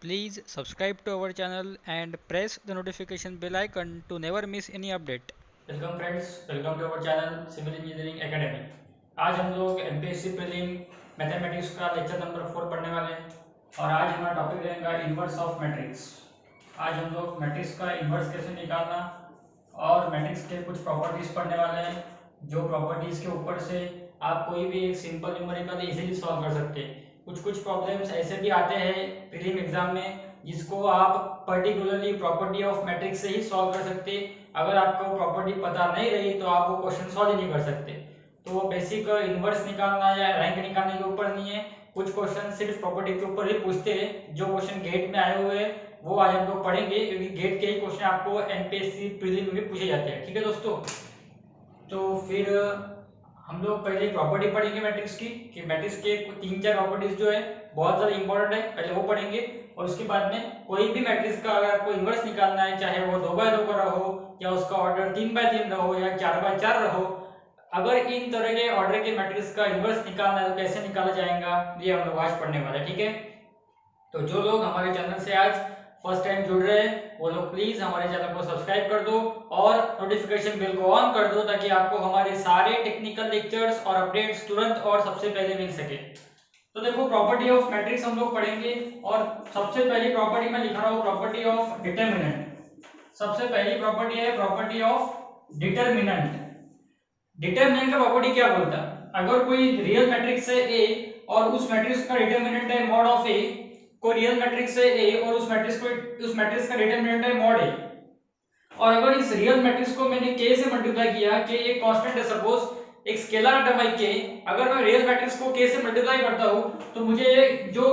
Please subscribe to our channel and press the notification bell icon to never miss any update. Welcome friends welcome to our channel civil engineering academy आज हम लोग MPSC prelim mathematics का lecture number four पढ़ने वाले हैं और आज हमारा टॉपिक रहेगा इन्वर्स ऑफ़ मैट्रिक्स आज हम लोग मैट्रिक्स का इन्वर्स कैसे निकालना और मैट्रिक्स के कुछ प्रॉपर्टीज़ पढ़ने वाले हैं, जो प्रॉपर्टीज़ के ऊपर से आप कोई भी एक सिंपल न्यूमेरिकल इजीली सॉल्व कर सकते हैं। कुछ कुछ प्रॉब्लम्स ऐसे भी आते हैं प्रीलिम एग्ज़ाम में, जिसको आप पर्टिकुलरली प्रॉपर्टी ऑफ़ मैट्रिक्स से ही सॉल्व कर सकते। अगर आपको प्रॉपर्टी पता नहीं रही तो आप वो क्वेश्चन सॉल्व ही नहीं कर सकते। तो वो बेसिक इन्वर्स निकालना या रैंक निकालने के ऊपर नहीं है। कुछ क्वेश्चन सिर्फ़ प्रॉपर्टी के ऊपर ही पूछते हैं। जो क्वेश्चन गेट में आए हुए हैं, वो आज हम लोग पढ़ेंगे, क्योंकि गेट के ही क्वेश्चन आपको एनपीएससी प्रीलिम में पूछे जाते हैं। ठीक है दोस्तों? तो फिर हम लोग पहले प्रॉपर्टी पढ़ेंगे मैट्रिक्स की, कि मैट्रिक्स के तीन चार प्रॉपर्टीज़ जो है, बहुत ज़्यादा इंपॉर्टेंट है, पहले वो पढ़ेंगे। और उसके बाद में कोई भी मैट्रिक्स का अगर आपको इन्वर्स निकालना है, चाहे वो दो बाय दो का रहो, या उसका ऑर्डर तीन बाय तीन रहो, या चार बाय चार रहो, अगर इन तरह के ऑर्डर के मैट्रिक्स का इन्वर्स निकालना है तो कैसे निकाला जाएगा, ये हम लोग आज पढ़ने वाले ठीक है? तो जो लोग हमारे चैनल से आज फ़र्स्ट टाइम जुड़ रहे हैं, वो लोग प्लीज़ हमारे चैनल को सब्सक्राइब कर दो और नोटिफिकेशन बिल को ऑन कर दो ताकि आपको हमारे सारे टेक्निकल लेक्चर्स और अपडेट्स तुरंत और सबसे पहले मिल सके। तो देखो प्रॉपर्टी ऑफ़ मैट्रिक्स हम लोग पढ़ेंगे और सबसे पहली प्रॉपर्टी में लिखा रहा हूँ प्रॉपर्टी ऑफ़ डिटरमिनेंट सबसे पहली प्रॉपर्टी है प्रॉपर्टी ऑफ़ डिटरमिनेंट डिटरमिनेंट का प्रॉपर्टी क्या बोलता है? अगर कोई रियल मैट्रिक्स है ए और उस मैट्रिक्स का डिटरमिनेंट है मॉड ऑफ़ ए कोई रियल मैट्रिक्स है ए और उस मैट्रिक्स को उस मैट्रिक्स का डिटरमिनेंट है मॉड ए और अगर इस रियल मैट्रिक्स को मैंने k से मल्टीप्लाई किया, k एक कांस्टेंट है सपोज़ एक स्केलर टर्म है k, अगर मैं रियल मैट्रिक्स को k से मल्टीप्लाई करता हूँ तो मुझे ये जो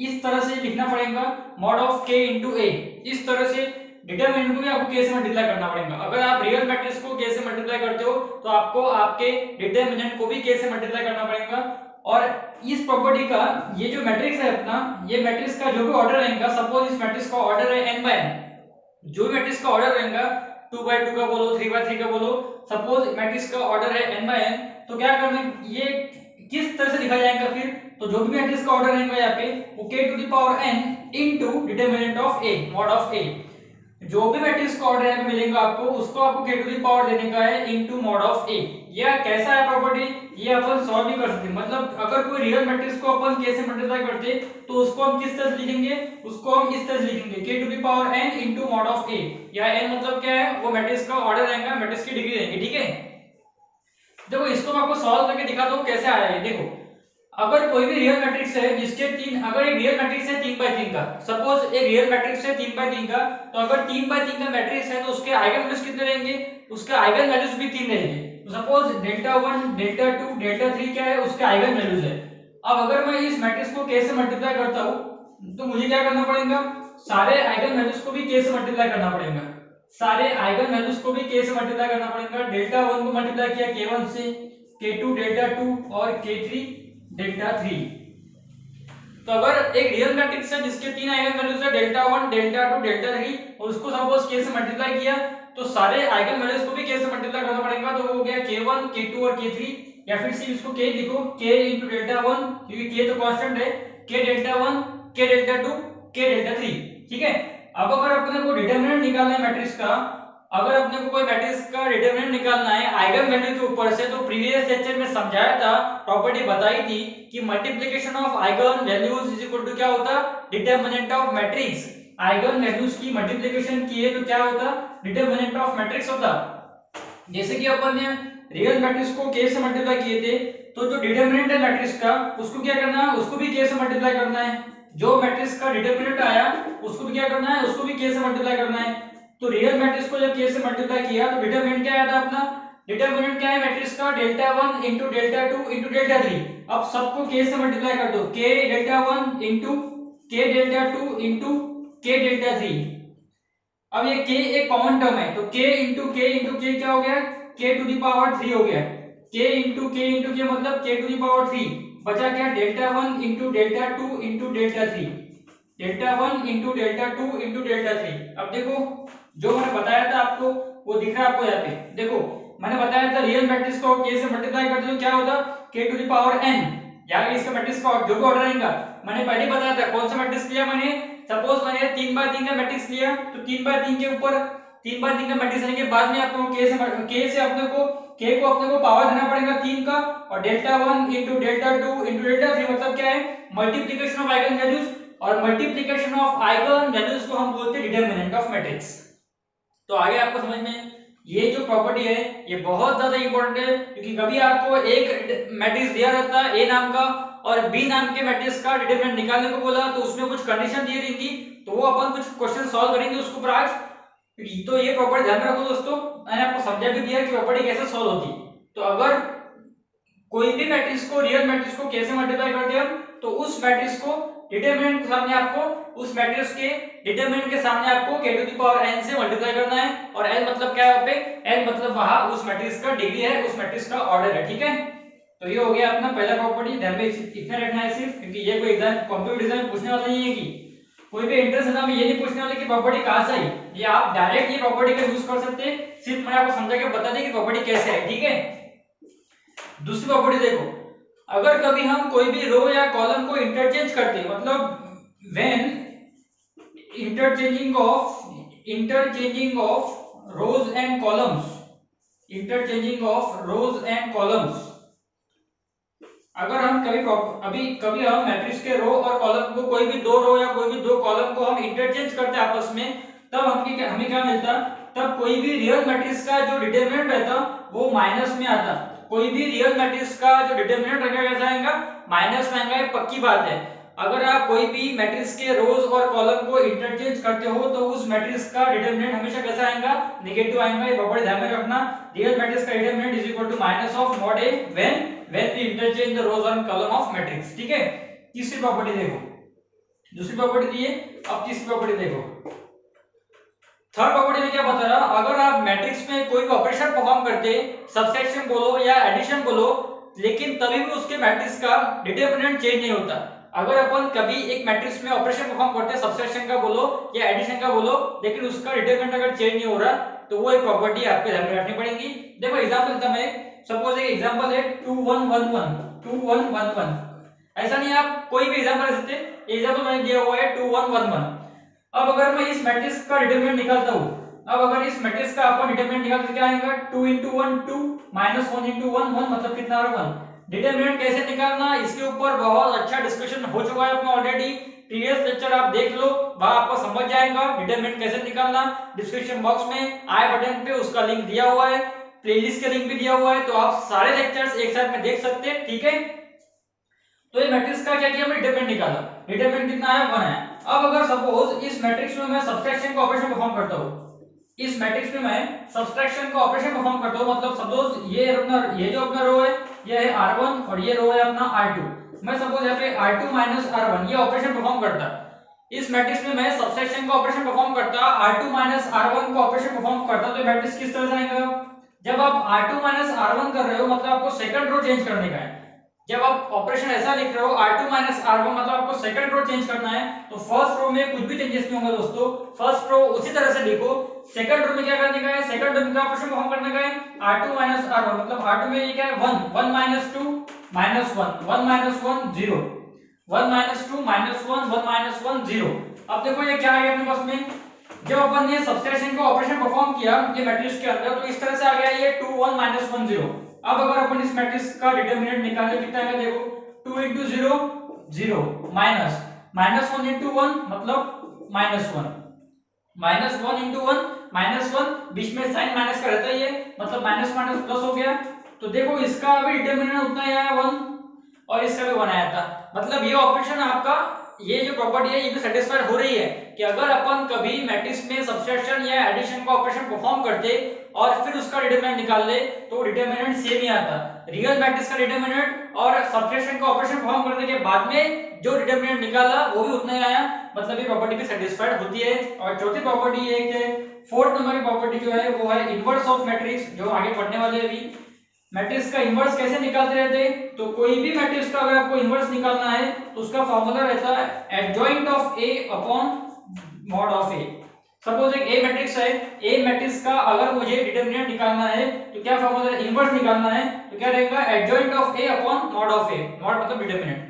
इस तरह से लिखना पड़ेगा मॉड ऑफ़ k a इस तरह से डिटरमिनेंट को आपको k से मल्टीप्लाई करना पड़ेगा। अगर आप रियल मैट्रिक्स को k से मल्टीप्लाई करते हो तो आपको आपके डिटरमिनेंट को भी k से मल्टीप्लाई करना पड़ेगा। और इस प्रॉपर्टी का ये जो मैट्रिक्स है अपना, ये मैट्रिक्स का जो भी ऑर्डर रहेगा सपोज़ इस मैट्रिक्स का ऑर्डर है n बाय n, जो भी मैट्रिक्स का ऑर्डर रहेगा 2 बाय 2 का बोलो 3 बाय 3 का बोलो सपोज़ मैट्रिक्स का ऑर्डर है n बाय n तो क्या करना ये किस तरह से लिखा जाएगा फिर? तो जो भी मैट्रिक्स का ऑर्डर रहेगा यहाँ पे, वो k to the power n into determinant of a mod of a. जो भी मैट्रिक्स का ऑर्डर यहाँ पे मिलेगा आपको, उसको आपको k टू द पावर देने का है इनटू मॉड ऑफ़ a. यह कैसा है प्रॉपर्टी ये अपन सॉल्व भी कर सकते। हैं मतलब अगर कोई रियल मैट्रिक्स को अपन k से मल्टीप्लाई करते तो उसको हम किस तरह से लिखेंगे? उसको हम इस तरह से लिखेंगे। K to the power n into mod of a यह n मतलब क्या है? वो मैट्रिक्स का ऑर्डर रहेगा मैट्रिक्स की डिग्री रहेगी, ठीक है? देखो, इसको मैं आपको सॉल्व करके दिखाता हूँ कैसे आया है। देखो, अगर कोई भी रियल मैट्रिक्स है, जिसके तीन, अगर एक रियल मैट्रिक्स है तीन बाय तीन का सपोज़ एक रियल मैट्रिक्स है तीन बाय तीन का तो अगर तीन बाय तीन का मैट्रिक्स है तो उसके आइगन वैल्यूज़ कितने रहेंगे? उसके आइगन वैल्यूज़ भी तीन रहेंगे। Suppose delta one delta two delta three क्या है? उसके आइगन वैल्यूज़ है। अब अगर मैं इस मैट्रिक्स को k से मल्टीप्लाई करता हूँ तो मुझे क्या करना पड़ेगा? सारे आइगन वैल्यूज़ को भी k से मल्टीप्लाई करना पड़ेगा। सारे आइगन वैल्यूज़ को भी k से मल्टीप्लाई करना पड़ेगा। डेल्टा वन को मल्टीप्लाई किया k1 से k2 डेल्टा टू और k3 डेल्टा थ्री तो अगर एक रियल मैट्रिक्स है जिसके तीन आइगन वैल्यूज़ है delta one delta two delta three और उसको सपोज़ k से मल्टीप्लाई किया तो सारे आइगन वैल्यूज़ को भी k से मल्टीप्लाई करना पड़ेगा तो वो हो गया k1 k2 और k3 या फिर सिर्फ़ इसको k लिखो, k डेल्टा 1 क्योंकि k तो कांस्टेंट है। k delta 1 k delta 2 k delta 3 ठीक है? अब अगर अपने को डिटरमिनेंट निकालना है मैट्रिक्स का, अगर अपने को कोई मैट्रिक्स का डिटरमिनेंट निकालना है आइगन वैल्यू के ऊपर से तो प्रीवियस लेक्चर में समझाया था प्रॉपर्टी बताई थी कि multiplication of eigen values is equal to क्या होता? Determinant of matrix eigen values की मल्टीप्लिकेशन किए तो क्या होता? डिटरमिनेंट ऑफ़ मैट्रिक्स होता। जैसे कि अपन ने रियल मैट्रिक्स को k से मल्टीप्लाई किए थे तो जो डिटरमिनेंट है मैट्रिक्स का, उसको क्या करना है? उसको भी k से मल्टीप्लाई करना है। जो मैट्रिक्स का डिटरमिनेंट आया, उसको भी क्या करना है? उसको भी k से मल्टीप्लाई करना है। तो रियल मैट्रिक्स को जब k से मल्टीप्लाई किया तो डिटरमिनेंट क्या आया था अपना? डिटरमिनेंट क्या है मैट्रिक्स का? Delta one into delta two into delta three अब सबको k से मल्टीप्लाई कर दो। k delta one into k delta two into k delta three अब ये k एक कॉमन टर्म है तो k इंटू के इंटू के क्या हो गया? K to the power three हो गया। K into K into K मतलब k to the power three बचा क्या? Delta one into delta two into delta three delta one into delta two into delta three अब देखो, जो मैंने बताया था आपको, वो दिख रहा है आपको यहाँ पे देखो, मैंने बताया था रियल मैट्रिक्स को k से मल्टीप्लाई करते तो क्या होता? K to the power n या इसका मैट्रिक्स का जो भी ऑर्डर रहेगा मैंने पहले बताया था कौन सा मैट्रिक्स लिया मैंने? सपोज़ मैंने तीन बाय तीन का मैट्रिक्स लिया तो तीन बाय तीन के ऊपर, तीन बाय तीन का मैट्रिक्स लेने के बाद में आपको के से के से अपने को के को अपने को पावर देना पड़ेगा तीन का, और delta one into delta two into delta three मतलब क्या है? मल्टीप्लीकेशन ऑफ़ आइगन वैल्यूज़ और मल्टीप्लीकेशन ऑफ़ आइगन वैल्यूज़ को हम बोलते हैं डिटरमिनेंट ऑफ़ मैट्रिक्स तो आगे आपको समझ में, ये जो प्रॉपर्टी है, ये बहुत ज़्यादा इंपॉर्टेंट है, क्योंकि कभी आपको एक मैट्रिक्स दिया रहता है ए नाम का और बी नाम के मैट्रिक्स का डिटरमिनेंट निकालने को बोला तो उसमें कुछ कंडीशन दी रहेंगी तो वो अपन कुछ क्वेश्चन सॉल्व करेंगे उसके ऊपर आज। तो ये प्रॉपर्टी ध्यान रखो दोस्तों, मैंने आपको समझा भी दिया कि प्रॉपर्टी कैसे सॉल्व होती। तो अगर कोई भी मैट्रिक्स को रियल मैट्रिक्स को कैसे मल्टीप्लाई करते हैं तो उस मैट्रिक्स को डिटरमिनेंट के सामने आपको, उस मैट्रिक्स के डिटरमिनेंट के सामने आपको k to the power n से मल्टीप्लाई करना है। और n मतलब क्या है वहाँ पे? n मतलब वहाँ उस मैट्रिक्स का डिग्री है, उस मैट्रिक्स का ऑर्डर है, ठीक है? तो ये हो गया अपना पहला प्रॉपर्टी ध्यान में इतना रखना है सिर्फ़, क्योंकि ये कोई एग्ज़ाम कंप्यूटर एग्ज़ाम पूछने वाला नहीं है कि। कोई भी एंट्रेंस एग्ज़ाम में ये नहीं पूछने वाले कि प्रॉपर्टी कहाँ से आई। ये आप डायरेक्ट ये प्रॉपर्टी का यूज़ कर सकते हैं। सिर्फ़ मैंने आपको समझा के बता दें कि प्रॉपर्टी कैसे आई, ठीक है? दूसरी प्रॉपर्टी देखो। अगर कभी हम कोई भी रो या कॉलम को इंटरचेंज करते मतलब when interchanging of interchanging of rows and columns interchanging of rows and columns अगर हम कभी अभी कभी हम मैट्रिक्स के रो और कॉलम को, कोई भी दो रो या कोई भी दो कॉलम को हम इंटरचेंज करते हैं आपस में, तब हमें हमें क्या मिलता? तब कोई भी रियल मैट्रिक्स का जो डिटरमिनेंट रहता, वो माइनस में आता। कोई भी रियल मैट्रिक्स का जो डिटरमिनेंट रखा आएगा? माइनस में आएगा पक्की बात है। अगर आप कोई भी मैट्रिक्स के रोज और कॉलम को इंटरचेंज करते हो तो उस मैट्रिक्स का डिटरमिनेंट हमेशा कैसा आएगा? नेगेटिव आएगा, ये प्रॉपर्टी ध्यान में रखना। रियल मैट्रिक्स का determinant is equal to minus of mod A when when we interchange the rows और कॉलम ऑफ़ मैट्रिक्स ठीक है? तीसरी प्रॉपर्टी देखो। दूसरी प्रॉपर्टी दी है, अब तीसरी प्रॉपर्टी देखो। थर्ड प्रॉपर्टी में क्या बता रहा? अगर आप मैट्रिक्स में कोई भी ऑपरेशन परफॉर्म करते सबसेक्शन बोलो या एडिशन बोलो, लेकिन तभी भी उसके मैट्रिक्स का डिटरमिनेंट चेंज नहीं होता। अगर अपन कभी एक मैट्रिक्स में ऑपरेशन परफॉर्म करते हैं सबसेक्शन का बोलो या एडिशन का बोलो, लेकिन उसका डिटरमिनेंट अगर चेंज नहीं हो रहा तो वो एक प्रॉपर्टी आपको ध्यान में रखनी पड़ेगी। देखो एग्जांपल देता मैं सपोज़ एक एग्जांपल है 2111 2111 ऐसा नहीं आप कोई भी एग्जांपल ले सकते एग्जांपल मैंने दिया हुआ है 2111 अब अगर मैं इस मैट्रिक्स का डिटरमिनेंट निकालता हूँ, अब अगर इस मैट्रिक्स का अपन डिटरमिनेंट निकालते क्या आएगा 2 1 2 माइनस 1 1 1 मतलब कितना आ रहा 1 डिटरमिनेंट कैसे निकालना? इसके ऊपर बहुत अच्छा डिस्कशन हो चुका है अपना ऑलरेडी प्रीवियस लेक्चर आप देख लो, वहाँ आपको समझ जाएगा। डिटरमिनेंट कैसे निकालना? डिस्क्रिप्शन बॉक्स में आई बटन पे उसका लिंक दिया हुआ है। प्लेलिस्ट का लिंक भी दिया हुआ है तो आप सारे लेक्चर्स एक साथ में देख सकते हैं, ठीक है? तो ये मैट्रिक्स का क्या किया? हमने डिटरमिनेंट निकाला। डिटरमिनेंट कितना है? 1 है। अब अगर सपोज़ इस मैट्रिक्स में मैं सब्सट्रैक्शन का ऑपरेशन परफॉर्म करता हूँ, इस मैट्रिक्स में मैं सब्सट्रैक्शन का ऑपरेशन परफॉर्म करता हूँ मतलब सपोज़ ये अपना, ये जो अपना रो है, ये है r1 और ये रो है अपना r2 मैं सपोज़ यहाँ पे r2 r1 ये ऑपरेशन परफॉर्म करता। इस मैट्रिक्स में मैं सब्सट्रैक्शन का ऑपरेशन परफॉर्म करता r2 r1 का ऑपरेशन परफॉर्म करता तो मैट्रिक्स किस तरह से आएगा? जब आप r2 r1 कर रहे हो मतलब आपको सेकंड रो चेंज करने का है। जब आप ऑपरेशन ऐसा लिख रहे हो r2 r1 मतलब आपको सेकंड रो चेंज करना है तो फ़र्स्ट रो में कुछ भी चेंजेस नहीं होगा दोस्तों। फ़र्स्ट रो उसी तरह से लिखो। सेकंड रो में क्या करने का है? सेकंड रो में क्या ऑपरेशन परफॉर्म करने का है? R2 r1 मतलब r2 में ये क्या है? 1 1 2 1 1 1 0 1 2 1 1 1 0 अब देखो ये क्या आ गया अपने पास में? जब अपन ने सब्सट्रैक्शन का ऑपरेशन परफॉर्म किया ये मैट्रिक्स के अंदर तो इस तरह से आ गया ये 2 1 1 0 अब अगर अपन इस मैट्रिक्स का डिटरमिनेंट निकालें, कितना है देखो? 2 into 0 0 माइनस माइनस 1 into 1 मतलब माइनस 1 माइनस 1 into 1 माइनस 1 बीच में साइन माइनस का रहता ही है मतलब माइनस माइनस प्लस हो गया. तो देखो इसका भी डिटरमिनेंट उतना ही आया 1 और इसका भी 1 आया था. मतलब ये ऑपरेशन आपका, ये जो प्रॉपर्टी है, ये भी सेटिस्फाइड हो रही है. कि अगर अपन कभी मैट्रिक्स में सब्सट्रैक्शन या एडिशन का ऑपरेशन परफॉर्म करते और फिर उसका डिटरमिनेंट निकाल ले तो डिटरमिनेंट सेम ही आता। रियल मैट्रिक्स का डिटरमिनेंट और सब्सट्रैक्शन का ऑपरेशन परफॉर्म करने के बाद में जो डिटरमिनेंट निकाला, वो भी उतना ही आया। मतलब ये प्रॉपर्टी भी सेटिस्फाइड होती है। और चौथी प्रॉपर्टी ये है फोर्थ नंबर की प्रॉपर्टी जो है, वो है इनवर्स ऑफ़ मैट्रिक्स जो आगे पढ़ने वाले अभी। मैट्रिक्स का इनवर्स कैसे निकालते रहते? तो कोई भी मैट्रिक्स का अगर आपको इनवर्स निकालना है तो उसका फॉर्मूला रहता है adjoint of A upon mod of A suppose एक ए मैट्रिक्स है ए मैट्रिक्स का अगर मुझे डिटरमिनेंट निकालना है तो क्या फॉर्मूला इनवर्स निकालना है? तो क्या रहेगा? Adjoint of A upon mod of A mod मतलब डिटरमिनेंट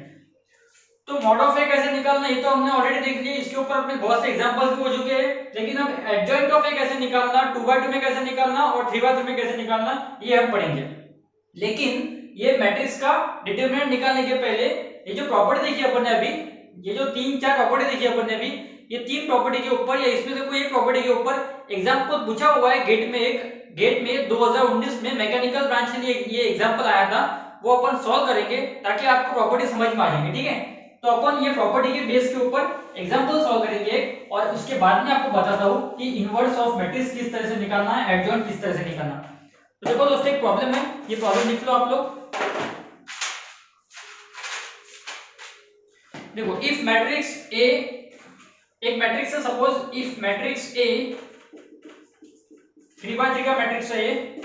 तो मॉड ऑफ़ ए कैसे निकालना ये तो हमने ऑलरेडी देख लिया, इसके ऊपर अपने बहुत से एग्जांपल्स भी हो चुके हैं। लेकिन अब एडजॉइंट ऑफ़ ए कैसे निकालना 2 बाय 2 में कैसे निकालना और 3 बाय 3 में कैसे निकालना, ये हम पढ़ेंगे। लेकिन ये मैट्रिक्स का डिटरमिनेंट निकालने के पहले, ये जो प्रॉपर्टी देखी अपन ने अभी, ये जो तीन चार प्रॉपर्टी देखी अपन ने अभी ये तीन प्रॉपर्टी के ऊपर या इसमें से कोई एक प्रॉपर्टी के ऊपर एग्जांपल पूछा हुआ है गेट में एक गेट में 2019 में मैकेनिकल ब्रांच के लिए ये एग्जांपल आया था, वो अपन सॉल्व करेंगे ताकि आपको प्रॉपर्टी समझ में आ जाएँगे, ठीक है? तो अपन ये प्रॉपर्टी के बेस के ऊपर एग्जांपल सॉल्व करेंगे और उसके बाद में आपको बताता हूँ कि इनवर्स ऑफ़ मैट्रिक्स किस तरह से निकालना है एडजॉइंट किस तरह से निकालना तो देखो दोस्तों, एक प्रॉब्लम है, ये प्रॉब्लम लिख लो आप लोग। देखो इफ़ मैट्रिक्स ए एक मैट्रिक्स है suppose if matrix A three by three का मैट्रिक्स है ये,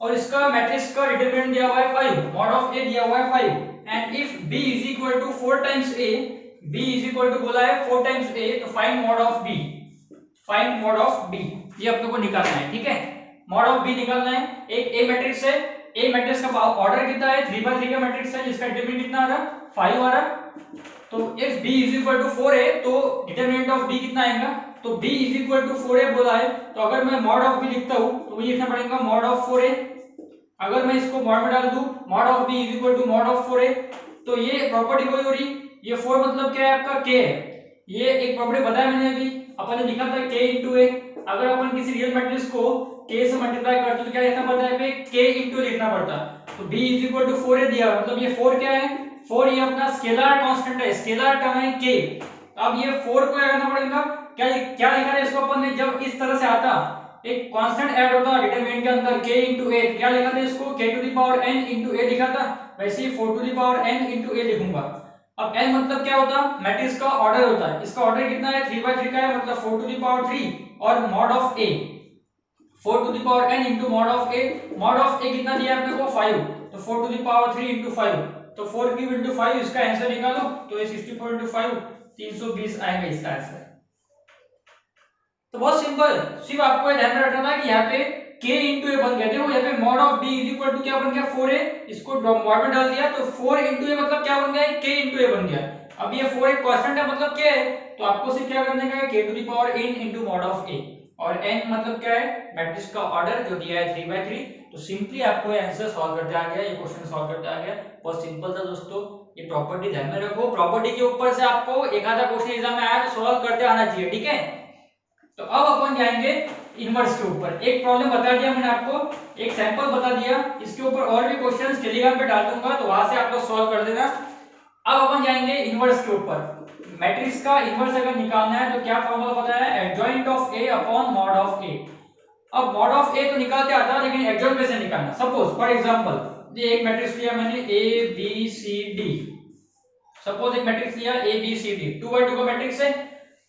और इसका मैट्रिक्स का डिटरमिनेंट दिया हुआ है फाइव मॉड ऑफ़ ए दिया हुआ है five and if B is equal to four times A B is equal to बोला है फोर टाइम्स ए तो find mod of B find mod of B ये अपने को निकालना है, ठीक है? मॉड ऑफ़ बी निकालना है, एक ए मैट्रिक्स है ए मैट्रिक्स का ऑर्डर कितना है? थ्री बाय थ्री का मैट्रिक्स है, जिसका डिटरमिनेंट कितना आ रहा? फाइव आ रहा। तो if b is equal to four है तो डिटरमिनेंट ऑफ़ b कितना आएगा? तो b is equal to four है बोला है। तो अगर मैं मॉड ऑफ़ b लिखता हूँ तो मुझे लिखना पड़ेगा मॉड ऑफ़ फोर है अगर मैं इसको मॉड में डाल दूँ mod of b is equal to mod of four है तो ये प्रॉपर्टी कोई हो रही? ये फोर मतलब क्या है? आपका k है। ये एक प्रॉपर्टी बताया मैंने अभी। अपन ने लिखा था k इंटू ए अगर अपन किसी रियल मैट्रिक्स को k से मल्टीप्लाई करते तो क्या लिखना पड़ता है? k इंटू लिखना पड़ता। तो b is equal to four है दिया। मतलब ये फोर क्या है? फोर ये अपना स्केलर कांस्टेंट है, स्केलर टर्म है के अब ये फोर को क्या करना पड़ेगा। क्या क्या लिखा है इसको अपन ने? जब इस तरह से आता, एक कांस्टेंट ऐड होता डिटरमिनेंट के अंदर k इनटू a, क्या लिखा था इसको? k to the power n into a लिखा था। वैसे ही 4 to the power n into a लिखूँगा। अब n मतलब क्या होता? मैट्रिक्स का ऑर्डर होता है। इसका ऑर्डर कितना है? 3 बाय 3 का है मतलब 4 टू द पावर 3 और mod of a 4 to the power n into mod of a mod of a कितना दिया है अपने को? 5 तो 4 टू द पावर 3 इनटू 5 तो 4 क्यूब इंटू फाइव इसका आंसर निकालो तो ये 64 इंटू फाइव तीन सौ बीस आएगा इसका आंसर तो बहुत सिंपल सिर्फ़ आपको ध्यान रखना था कि यहाँ पे k इंटू ए बन गया। देखो यहाँ पे mod of b is equal to क्या बन गया? 4a इसको मॉड में डाल दिया तो 4 इंटू ए मतलब क्या बन गया? k इंटू ए बन गया। अब ये 4 एक कांस्टेंट है मतलब क्या है? तो आपको सिर्फ़ क्या करने का है, k to the power n into mod of a और n मतलब क्या है? मैट्रिक्स का ऑर्डर जो दिया है 3 बाय 3 तो सिंपली आपको आंसर सॉल्व करते आ गया, ये क्वेश्चन सॉल्व करते आ गया। बहुत सिंपल था दोस्तों। ये प्रॉपर्टी ध्यान में रखो। प्रॉपर्टी के ऊपर से आपको एक आधा क्वेश्चन एग्ज़ाम में आया तो सॉल्व करते आना चाहिए, ठीक है? तो अब अपन जाएँगे इनवर्स के ऊपर। एक प्रॉब्लम बता दिया मैंने आपको। एक सैंपल बता दिया। इसके ऊपर और भी क्वेश्चंस टेलीग्राम पे डाल दूँगा तो वहाँ से आप लोग सॉल्व कर देना। अब अपन जाएँगे इनवर्स के ऊपर। मैट्रिक्स का इनवर्स अगर निकालना है तो क्या फॉर्मूला पता है? Adjoint of A upon mod of A अब मॉड ऑफ़ ए तो निकालते आता है लेकिन एडजॉइंट कैसे निकालना। सपोज़ फॉर एग्जांपल ये एक मैट्रिक्स लिया मैंने A B C D suppose एक मैट्रिक्स लिया A B C D two by two का मैट्रिक्स है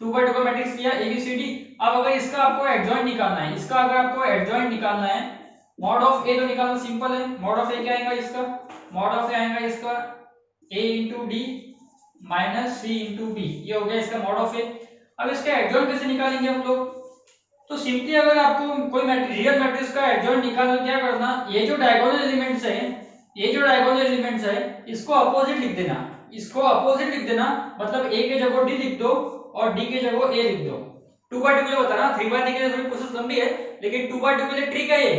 टू बाय टू का मैट्रिक्स लिया ए बी सी डी अब अगर इसका आपको एडजॉइंट निकालना है, इसका अगर आपको एडजॉइंट निकालना है मॉड ऑफ़ ए तो निकालना सिंपल है मॉड ऑफ़ ए क्या आएगा इसका? मॉड ऑफ़ ए आएगा इसका a into D minus C into B ये हो गया इसका मॉड ऑफ़ ए अब इसका एडजॉइंट कैसे निकालेंगे हम लोग? तो सिंपली अगर आपको कोई रियल मैट्रिक्स का एडजॉइंट निकालना क्या करना, ये जो डायगोनल एलिमेंट्स है, ये जो डायगोनल एलिमेंट्स है, इसको अपोजिट लिख देना। इसको अपोजिट लिख देना मतलब a के जगह d लिख दो और d के जगह a लिख दो। टू बाय टू के लिए बता रहा थ्री बाय थ्री के लिए थोड़ी लंबी है, लेकिन टू बाय टू के लिए ट्रिक है ये।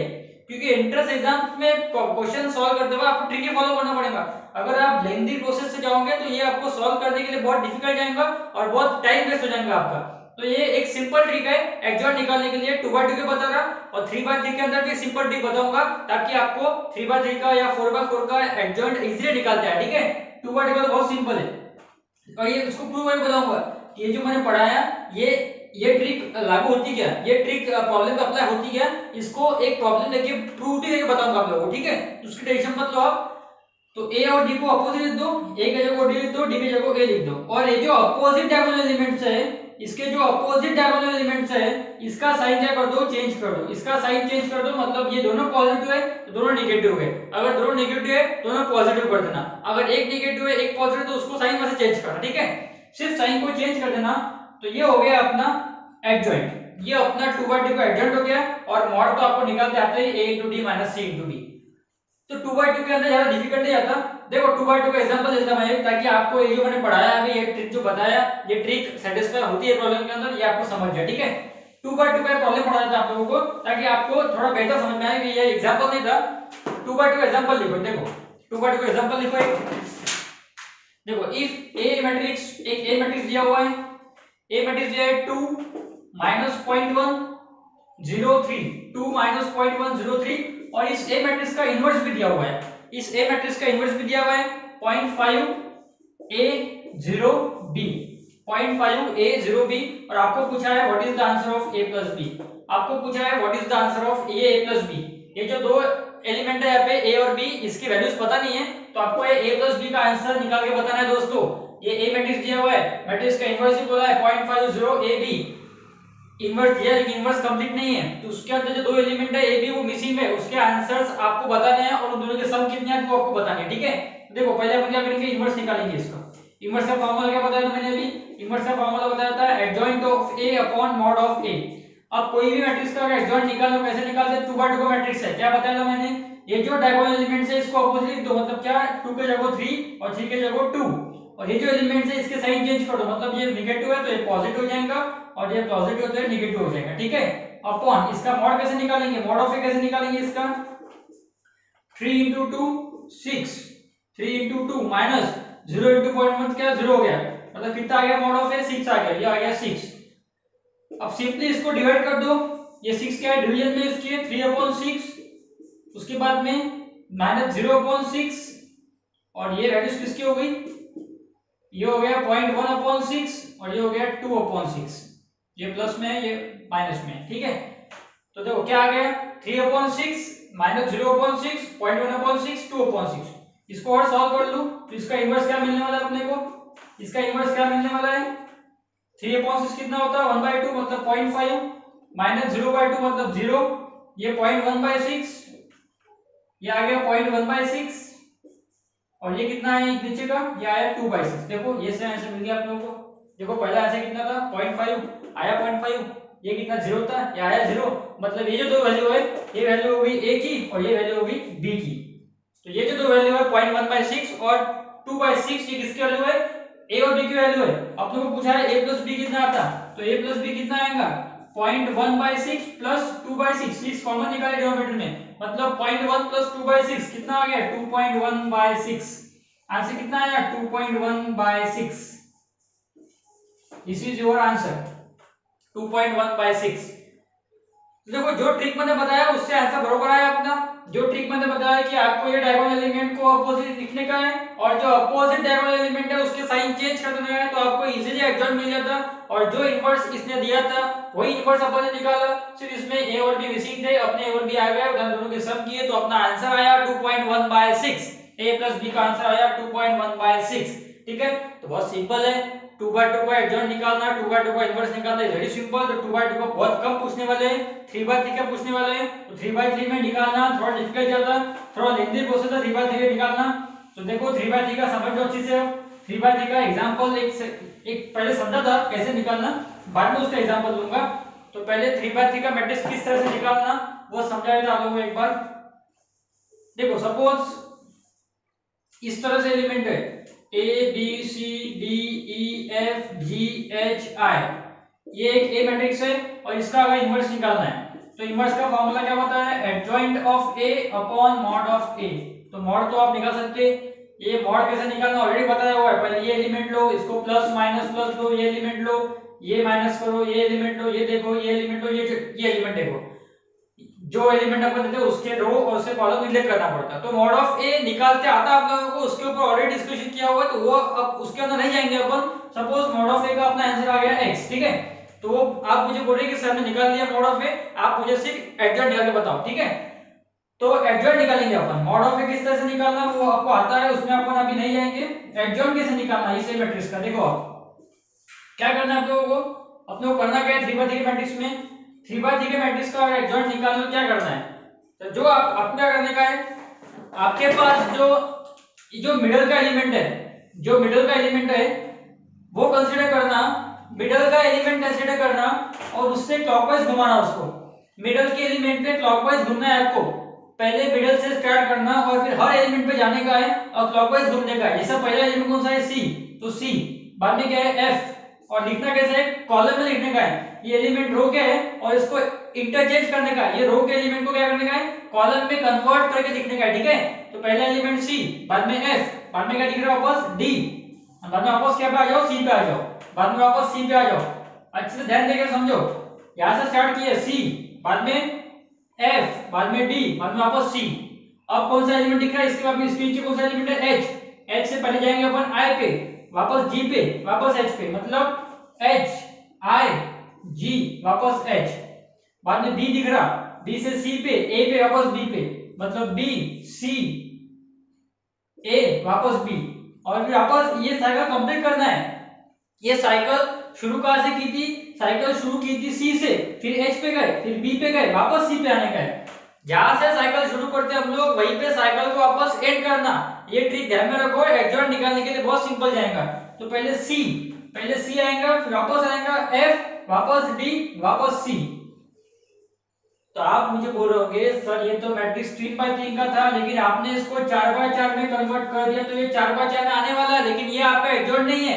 क्योंकि एंट्रेंस एग्ज़ाम में क्वेश्चन सॉल्व करते हुए आपको ट्रिक फॉलो करना पड़ेगा। अगर आप लेंदी प्रोसेस से जाओगे तो ये आपको सॉल्व करने के लिए बहुत डिफ़िकल्ट जाएगा और बहुत टाइम वेस्ट हो जाएगा आपका। तो ये एक सिंपल ट्रिक है एडजॉइंट निकालने के लिए टू बाय टू के बता रहा और थ्री बाय थ्री के अंदर भी सिंपल ट्रिक बताऊँगा, ताकि आपको थ्री बाय थ्री का या फोर बाय फोर का एडजॉइंट इजीली निकालते हैं, ठीक है? टू बाय टू का बहुत सिंपल है। और ये उसको प्रूव करके बताऊँगा ये जो मैंने पढ़ाया, ये ये ट्रिक लागू होती क्या? ये ट्रिक प्रॉब्लम पे अप्लाई होती क्या? इसको एक प्रॉब्लम लेके प्रूफ भी लेके बताऊँगा आप लोगों को, ठीक है? तो उसकी टेंशन मत लो आप। तो ए और डी को अपोजिट लिख दो ए के जगह डी लिख दो डी के जगह ए लिख दो। और ये जो अपोजिट डायगोनल एलिमेंट्स है इसके जो अपोजिट डायगोनल एलिमेंट्स है, इसका साइन क्या कर दो चेंज कर दो। इसका साइन चेंज कर दो मतलब ये दोनों पॉजिटिव है तो दोनों नेगेटिव है अगर दोनों नेगेटिव है दोनों पॉजिटिव कर देना। अगर एक नेगेटिव है, एक पॉजिटिव तो उसको साइन में से चेंज करना, ठीक है? सिर्फ़ साइन को चेंज कर देना तो ये हो गया अपना एडजॉइंट ये अपना टू बाय टू का एडजॉइंट हो गया, और मॉड तो आपको निकालते आते हैं a into D minus C into D तो टू बाई टू के अंदर ज़्यादा डिफ़िकल्ट नहीं आता। देखो टू बाई टू का एग्ज़ाम्पल देता मैं ताकि आपको ये जो मैंने पढ़ाया अभी, ये ट्रिक जो बताया, ये ट्रिक सेटिस्फाई होती है प्रॉब्लम के अंदर, ये आपको समझ जाए ठीक है? टू बाई टू का प्रॉब्लम पढ़ा देता आप लोगों को, ताकि आपको थोड़ा बेहतर समझ में आए कि ये एग्ज़ाम्पल नहीं था। टू बाई टू का एग्ज़ाम्पल लिखो, देखो। टू बाई टू का एग्ज़ाम्पल लिखो एक। देखो इफ़ ए मैट्रिक्स एक ए मैट्रिक्स दिया हुआ है। ए मैट्रिक्स दिया है 2 minus point one zero three two minus point one zero three और इस ए मैट्रिक्स का इनवर्स भी दिया हुआ है। इस ए मैट्रिक्स का इनवर्स भी दिया हुआ है। Point five A zero B point five A zero B और आपको पूछा है what is the answer of A plus B आपको पूछा है what is the answer of A A plus B ये जो दो एलिमेंट है यहाँ पे ए और बी इसकी वैल्यूज़ पता नहीं है। तो आपको ये ए प्लस बी का आंसर निकाल के बताना है दोस्तों। ये ए मैट्रिक्स दिया हुआ है। मैट्रिक्स का इनवर्स बोला है। 0.50 ए बी इनवर्स दिया लेकिन इनवर्स कंप्लीट नहीं है। तो उसके अंदर जो दो एलिमेंट है ए बी वो मिसिंग है, उसके आंसर्स आपको बताने हैं और उन दोनों के सम कितने हैं वो आपको बताने ठीक है? देखो, पहले अपन क्या करेंगे? इनवर्स निकालेंगे इसका। इनवर्स का फार्मूला क्या बताया मैंने अभी? इनवर्स का फार्मूला बताया था adjoint of A upon mod of A अब कोई भी मैट्रिक्स का एडजॉइंट निकालना कैसे निकालते हैं 2 बाय 2 का मैट्रिक्स है। क्या बताया था मैंने? ये जो डायगोनल एलिमेंट्स है, इसको अपोजिट लिख दो मतलब क्या? 2 के जगह 3 और 3 के जगह 2 और ये जो एलिमेंट्स है, इसके साइन चेंज कर। दो मतलब ये नेगेटिव है तो ये पॉजिटिव हो जाएगा और ये पॉजिटिव है तो ये नेगेटिव हो जाएगा, ठीक है? अपॉन इसका मॉड कैसे निकालेंगे? मॉड ऑफ़ ए कैसे निकालेंगे इसका? 3 into 2 6 3 into 2 माइनस 0 into 0.1 क्या? 0 हो गया। मतलब कितना आ गया? मॉड ऑफ़ ए 6 आ गया। ये आ गया 6 अब सिंपली इसको डिवाइड कर दो। ये 6 क्या है? डिवीज़न में है 3 upon 6 उसके बाद में माइनस ज़ीरो अपॉन सिक्स और ये वैल्यूज़ किसकी हो गई? ये हो गया पॉइंट वन अपॉन सिक्स और ये हो गया टू अपॉन सिक्स ये प्लस में है, ये माइनस में है, ठीक है? तो देखो क्या आ गया? Three upon six minus zero upon six point one upon six two upon six इसको और सॉल्व कर लूँ तो इसका इनवर्स क्या मिलने वाला है अपने को? इसका इनवर्स क्या मिलने वाला है? थ्री अपॉन सिक्स कितना होता है? वन बाई टू मतलब point five minus zero by two मतलब ज़ीरो ये पॉइंट वन बाई सिक्स ये आ गया पॉइंट वन बाई सिक्स और ये कितना है नीचे का? ये आया टू बाई सिक्स देखो, ये से आंसर मिल गया आप लोगों को। देखो, पहला आंसर कितना था? पॉइंट फाइव आया पॉइंट फाइव ये कितना ज़ीरो था? ये आया ज़ीरो मतलब ये जो दो वैल्यू है, ये वैल्यू होगी ए की और ये वैल्यू होगी बी की. तो ये जो दो वैल्यू है पॉइंट वन बाई सिक्स और टू बाई सिक्स ये किसकी वैल्यू है? ए और बी की वैल्यू है. आप लोगों को पूछा है ए प्लस बी कितना आता? तो ए प्लस बी कितना आएगा? Point one by six plus two by six six common निकाले डिनोमिनेटर में. मतलब point one plus two by six कितना आ गया? Two point one by six answer कितना आया? Two point one by six this is your answer two point one by six देखो, जो ट्रिक मैंने बताया, उससे आंसर बरोबर आया अपना। जो ट्रिक मैंने बताया कि आपको ये डायगोनल एलिमेंट को अपोजिट लिखने का है, और जो अपोजिट डायगोनल एलिमेंट है, उसके साइन चेंज कर देना है तो आपको इजीली एडजॉइंट मिल जाता। और जो इनवर्स इसने दिया था, वही इनवर्स अपन निकाला। सिर्फ़ इसमें ए और बी मिसिंग थे, अपने ए और बी आ गए दोनों के सम किए तो अपना आंसर आया 2.1 बाय 6 a प्लस b का आंसर आया 2.1 बाय 6 ठीक है? तो बहुत सिंपल है। 2 बाय 2 का एडजॉइंट निकालना 2 बाय 2 का इनवर्स निकालना है वेरी सिंपल तो 2 बाय 2 का बहुत कम पूछने वाले हैं 3 बाय 3 का पूछने वाले हैं तो 3 बाय 3 में निकालना, थोड़ा डिफ़िकल्ट जाता थोड़ा लेंथी प्रोसेस है 3 बाय 3 निकालना तो देखो 3 बाय 3 का समझ लो अच्छे से 3 बाय 3 का एग्जांपल एक एक पहले समझा था कैसे निकालना, बाद में उसका एग्जांपल दूँगा तो पहले 3 बाय 3 का मैट्रिक्स किस तरह से निकालना, वो समझाया था आप एक बार, देखो सपोज़ इस तरह से एलिमेंट है A B C D F G H I ये एक ए मैट्रिक्स है और इसका अगर इनवर्स निकालना है तो इनवर्स का फॉर्मूला क्या होता है? Adjoint of A upon mod of A तो मॉड तो आप निकाल सकते ये मॉड कैसे निकालना? ऑलरेडी बताया हुआ है। पहले ये एलिमेंट लो, इसको प्लस माइनस प्लस लो, ये एलिमेंट लो, ये माइनस करो, ये एलिमेंट लो, ये देखो, ये एलिमेंट लो, ये ये एलिमेंट देखो। जो एलिमेंट अपन देते हैं, उसके रो और उसके कॉलम रिलेट करना पड़ता है। तो मॉड ऑफ़ ए निकालते आता आप लोगों को, उसके ऊपर ऑलरेडी डिस्कशन किया हुआ है तो वो अब उसके अंदर नहीं जाएँगे अपन। सपोज़ मॉड ऑफ़ ए का अपना आंसर आ गया x, ठीक है? तो आप मुझे बोल रहे कि सर ने निकाल दिया मॉड ऑफ़ ए आप मुझे सिर्फ़ एडजॉइंट निकाल के बताओ, ठीक है? तो एडजॉइंट निकालेंगे अपन। मॉड ऑफ़ ए किस तरह से निकालना, वो आपको आता है, उसमें अपन अभी नहीं जाएँगे एडजॉइंट कैसे निकालना, इस मैट्रिक्स का, देखो आप। क्या करना है आप लोगों को? अपने को करना क्या है? थ्री बाई थ्री मैट्रिक्स में। थ्री बाई थ्री के मैट्रिक्स का एडजॉइंट निकालना, क्या करना है? तो जो आप क्या करने का है? आपके पास जो जो मिडल का एलिमेंट है, जो मिडल का एलिमेंट है वो कंसीडर करना मिडल का एलिमेंट कंसीडर करना और उससे क्लॉकवाइज घुमाना उसको। मिडल के एलिमेंट पे क्लॉकवाइज घूमना है आपको। पहले मिडल से स्टार्ट करना और फिर हर एलिमेंट पे जाने का है और क्लॉकवाइज घूमने का है। जैसा पहला एलिमेंट कौन सा है? सी तो सी बाद में क्या है? एफ़ और लिखना कैसे है? कॉलम में लिखने का है। ये एलिमेंट रो के है? और इसको इंटरचेंज करने का ये रो के एलिमेंट को क्या करने का है? कॉलम में कन्वर्ट करके लिखने का है। ठीक है? तो पहला एलिमेंट सी बाद में एफ़ बाद में क्या लिख रहा है वापस? डी बाद में वापस क्या पे आ जाओ सी पे आ जाओ बाद में वापस सी पे आ जाओ अच्छे से ध्यान देकर समझो यहाँ से स्टार्ट किया सी बाद में एफ़ बाद में डी बाद में वापस सी अब कौन सा एलिमेंट दिख रहा है इसके बाद में इसके नीचे कौन सा एलिमेंट है एच एच से पहले जाएँगे अपन आई पे वापस जी पे वापस एच पे मतलब एच आई जी वापस एच बाद में बी दिख रहा बी से सी पे ए पे वापस बी पे मतलब बी सी ए वापस बी और फिर वापस ये साइकिल कंप्लीट करना है। ये साइकिल शुरू कहा से की थी? साइकिल शुरू की थी सी से। फिर एच पे गए, फिर बी पे गए, वापस सी पे आने का है जहाँ से साइकिल शुरू करते हम लोग, वहीं पे साइकिल को वापस एंड करना। ये ट्रिक ध्यान में रखो एडजॉइंट निकालने के लिए बहुत सिंपल जाएगा। तो पहले सी पहले सी आएगा, फिर वापस आएगा एफ़ वापस डी वापस सी तो आप मुझे बोल रहे होगे, सर, ये तो मैट्रिक्स तीन बाय तीन का था, लेकिन आपने इसको चार बाय चार में कन्वर्ट कर दिया तो ये चार बाय चार में आने वाला है, लेकिन ये आपका एडजॉइंट नहीं है।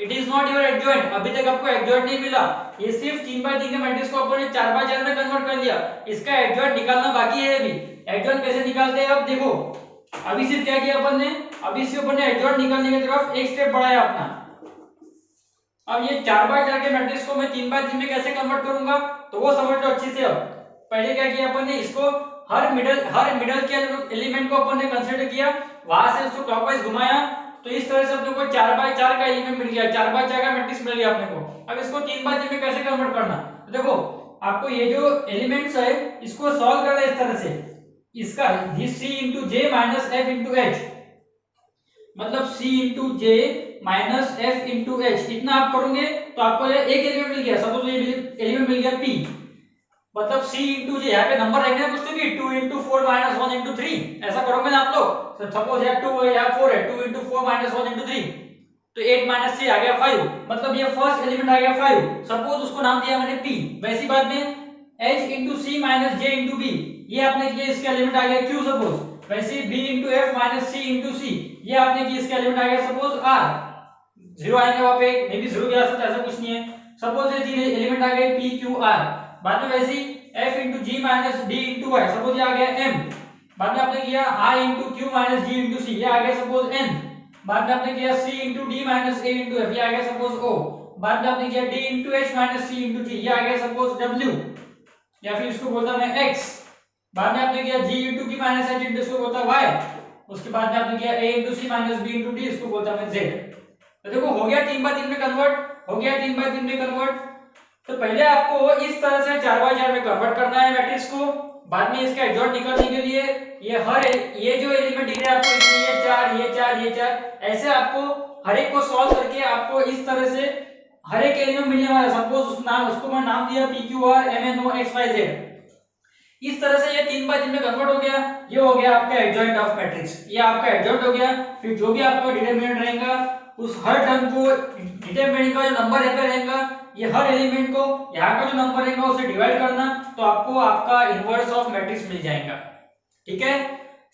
It is not your adjoint अभी तक आपको एडजॉइंट नहीं मिला। ये सिर्फ़ तीन बाय तीन के मैट्रिक्स को अपन ने चार बाय चार में कन्वर्ट कर दिया इसका एडजॉइंट निकालना बाकी है अभी। एडजॉइंट कैसे निकालते हैं अब देखो। अभी सिर्फ़ क्या किया अपन ने? अभी सिर्फ़ अपन ने एडजॉइंट निकालने की तरफ़ एक स्टेप बढ़ाया अपना। अब ये चार बाय चार के मैट्रिक्स को मैं तीन बाय तीन में कैसे कन्वर्ट करूँगा? तो वो समझ लो अच्छे से अब। पहले क्या किया अपन ने? इसको हर मिडल हर मिडल के एलिमेंट को अपन ने कंसीडर किया। वहाँ से उसको क्लॉकवाइज घुमाया। तो इस तरह से अपने को चार बाय चार का एलिमेंट मिल गया। चार बाय चार का मैट्रिक्स मिल गया अपने को। अब इसको तीन बाय तीन में कैसे कन्वर्ट करना? तो देखो, आपको ये जो एलिमेंट्स है, इसको सॉल्व करना इस तरह से। इसका C into J minus F into H मतलब C into J minus F into H इतना आप करोगे तो आपको एक एलिमेंट मिल गया। सपोज़ एलिमेंट मिल गया पी मतलब सी इंटू जे यहाँ पे नंबर रहेंगे कुछ तो कि two into four minus one into three ऐसा करोगे ना आप लोग? सपोज़ यहाँ टू है यहाँ फोर है two into four minus one into three तो एट माइनस थ्री आ गया फाइव मतलब ये फ़र्स्ट एलिमेंट आ गया फाइव सपोज़ उसको नाम दिया मैंने पी वैसी बात में H into C minus J into B ये आपने किया, इसका एलिमेंट आ गया क्यू सपोज़ वैसे B into F minus C into C ये आपने किया, इसका एलिमेंट आ गया सपोज़ आर ज़ीरो आएँगे वहाँ पे। मे बी ज़ीरो भी सकता है ऐसा कुछ नहीं है। सपोज़ ये एलिमेंट आ गए पी क्यू आर बाद में वैसे ही f into G minus D into Y suppose ये आ गया m. बाद में आपने किया i into Q minus G into C ये आ गया सपोज़ n. बाद में आपने किया c into D minus a into f, ये आ गया सपोज़ o. बाद में आपने किया d into h minus c into g ये आ गया सपोज़ w. या फिर इसको बोलता मैं x. बाद में आपने किया g इंटू की माइनस h इंटू इसको बोलता y. उसके बाद में आपने किया a into c minus b into d, इसको बोलता मैं z. तो देखो, हो गया तीन बाय तीन में कन्वर्ट हो गया तीन बाय तीन में कन्वर्ट तो पहले आपको इस तरह से चार बाय चार में कन्वर्ट करना है मैट्रिक्स को। बाद में इसका एडजॉइंट निकालने के लिए ये हर ये जो एलिमेंट दिख रहा है आपको इसमें ये चार ये चार ये चार, ऐसे आपको हर एक को सॉल्व करके आपको इस तरह से हर एक एलिमेंट मिलने वाला सपोज़ उस नाम, उसको मैं नाम दिया P Q R M N O X Y Z इस तरह से ये तीन बाय तीन में कन्वर्ट हो गया, ये हो गया आपका एडजॉइंट ऑफ़ मैट्रिक्स ये आपका एडजॉइंट हो गया। फिर जो भी आपका डिटरमिनेंट रहेगा, उस हर टर्म को डिटरमिनेंट का जो नंबर रहता रहेगा ये हर एलिमेंट को, यहाँ का जो नंबर रहेगा उसे डिवाइड करना तो आपको आपका इनवर्स ऑफ़ मैट्रिक्स मिल जाएगा। ठीक है?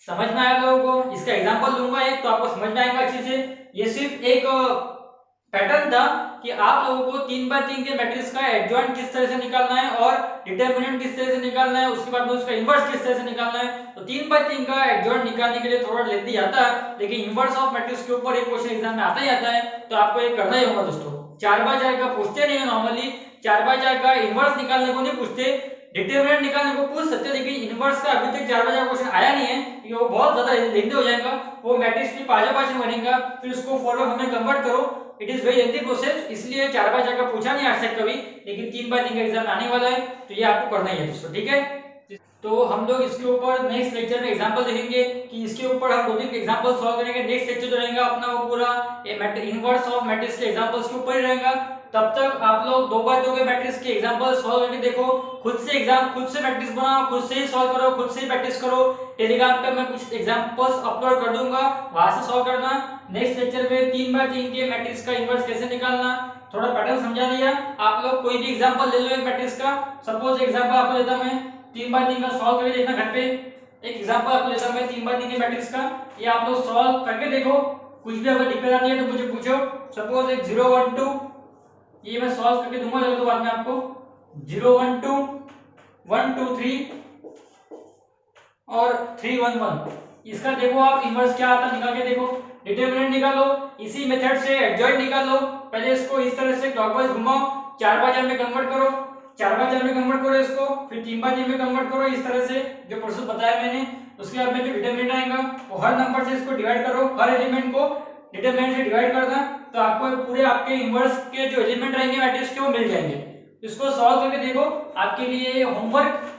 समझ में आया लोगों को? इसका एग्जांपल दूँगा एक तो आपको समझ में आएगा अच्छे से। ये सिर्फ़ एक पैटर्न था कि आप लोगों को तीन बाय तीन के मैट्रिक्स का एडजॉइंट किस तरह से निकालना है और डिटरमिनेंट किस तरह से निकालना है, उसके बाद में उसका इनवर्स किस तरह से निकालना है। तो तीन बाय तीन का एडजॉइंट निकालने के लिए थोड़ा लेंथी आता है, लेकिन इनवर्स ऑफ़ मैट्रिक्स के ऊपर एक क्वेश्चन एग्ज़ाम में आता ही आता है तो आपको ये करना ही होगा दोस्तों। चार बाय चार का पूछते नहीं नॉर्मली चार बाय चार का इनवर्स निकालने को नहीं पूछते डिटरमिनेंट निकालने को पूछ सकते लेकिन इनवर्स का अभी तक चार बाय चार क्वेश्चन आया नहीं है क्योंकि वो बहुत ज़्यादा लेंथी हो जाएगा, वो मैट्रिक्स की पाजा पाजा बनेगा, फिर उसको फॉलो हमें कन्वर्ट करो it is very lengthy process इसलिए चार बाय चार का पूछा नहीं आज तक कभी, लेकिन तीन बाय तीन का एग्ज़ाम आने वाला है तो ये आपको करना ही है दोस्तों, ठीक है? तो हम लोग इसके ऊपर नेक्स्ट लेक्चर में एग्जांपल देखेंगे कि इसके ऊपर हम दो तीन एग्जांपल सॉल्व करेंगे। नेक्स्ट लेक्चर जो रहेगा अपना वो पूरा इनवर्स ऑफ़ मैट्रिक्स के एग्जांपल्स के ऊपर ही रहेगा। तब तक आप लोग दो बार दो के मैट्रिक्स के एग्जांपल सॉल्व करके देखो। खुद से एग्ज़ाम खुद से मैट्रिक्स बनाओ, खुद से ही सॉल्व करो, खुद से ही प्रैक्टिस करो। टेलीग्राम पे मैं कुछ एग्जांपल्स अपलोड कर दूँगा, वहाँ से सॉल्व करना। नेक्स्ट लेक्चर में तीन बाय तीन के मैट्रिक्स का इनवर्स कैसे निकालना। थोड़ा पैटर्न समझा दिया। आप लोग कोई भी एग्जांपल ले लो एक मैट्रिक्स का। सपोज़ एग्जांपल आपको देता मैं। तीन बाय तीन का सॉल्व करके देखना घर पे। एक एग्जांपल आपको देता हूँ मैं, तीन बार तीन के मैट्रिक्स का। ये आप लोग सॉल्व करके देखो। कुछ भी अगर दिक्कत आती है तो मुझे पूछो। सपोज़ एक 0 1 2 ये मैं सॉल्व करके दूँगा, चलो बाद में आपको। 0 1 2 1 2 3 और 3 1 1 इसका देखो आप इनवर्स क्या आता निकाल के देखो। डिटरमिनेंट निकालो, इसी मेथड से एडजॉइंट निकालो। पहले इसको इस तरह से क्लॉकवाइज घुमाओ। चार बार में कन्वर्ट करो चार बार में कन्वर्ट करो इसको, फिर तीन बार में कन्वर्ट करो, इस तरह से जो प्रोसेस बताया मैंने, उसके बाद में जो डिटरमिनेंट आएगा, वो हर नंबर से इसको डिवाइड करो, हर एलिमेंट को डिटरमिनेंट से डिवाइड करना तो आपको पूरे आपके इनवर्स के जो एलिमेंट रहेंगे मैट्रिक्स के, वो मिल जाएँगे। इसको सॉल्व करके देखो, आपके लिए होमवर्क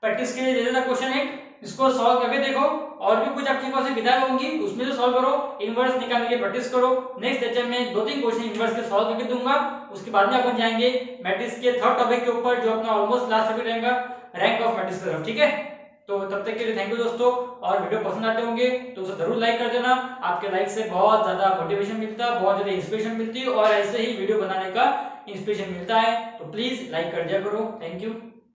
प्रैक्टिस के लिए दे देता क्वेश्चन एक, इसको सॉल्व करके देखो, और भी कुछ आपके पास किताब होंगी, उसमें से सॉल्व करो इनवर्स निकालने की प्रैक्टिस करो। नेक्स्ट लेक्चर में दो तीन क्वेश्चन इनवर्स के सॉल्व करके दूँगा, उसके बाद में अपन जाएँगे मैट्रिक्स के थर्ड टॉपिक के ऊपर जो अपना ऑलमोस्ट लास्ट टॉपिक रहेगा रैंक ऑफ़ मैट्रिक्स तरफ़, ठीक है? तो तब तक के लिए थैंक यू दोस्तों, और वीडियो पसंद आते होंगे तो उसे ज़रूर लाइक कर देना। आपके लाइक से बहुत ज़्यादा मोटिवेशन मिलता है बहुत ज़्यादा इंस्पिरेशन मिलती है और ऐसे ही वीडियो बनाने का इंस्पिरेशन मिलता है। तो प्लीज़ लाइक कर दिया करो। Thank you